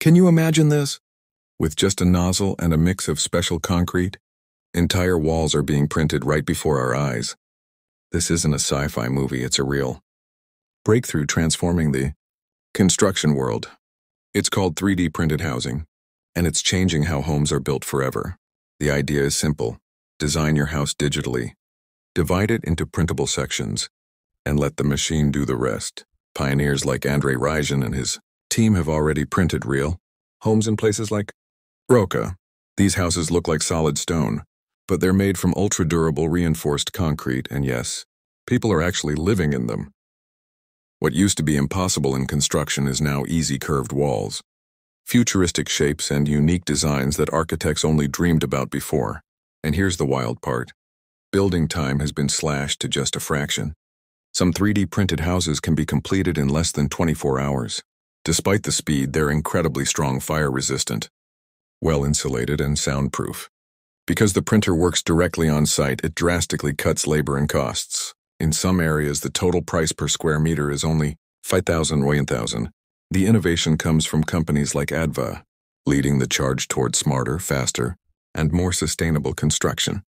Can you imagine this? With just a nozzle and a mix of special concrete, entire walls are being printed right before our eyes. This isn't a sci-fi movie, it's a real breakthrough transforming the construction world. It's called 3D printed housing, and it's changing how homes are built forever. The idea is simple. Design your house digitally. Divide it into printable sections, and let the machine do the rest. Pioneers like Andre Rajin and his team have already printed real homes in places like Roca. These houses look like solid stone, but they're made from ultra-durable reinforced concrete, and yes, people are actually living in them. What used to be impossible in construction is now easy curved walls, futuristic shapes and unique designs that architects only dreamed about before. And here's the wild part. Building time has been slashed to just a fraction. Some 3D printed houses can be completed in less than 24 hours. Despite the speed, they're incredibly strong fire resistant, well insulated and soundproof. Because the printer works directly on site, it drastically cuts labor and costs. In some areas, the total price per square meter is only 5,000 or 1000. The innovation comes from companies like Adva, leading the charge toward smarter, faster, and more sustainable construction.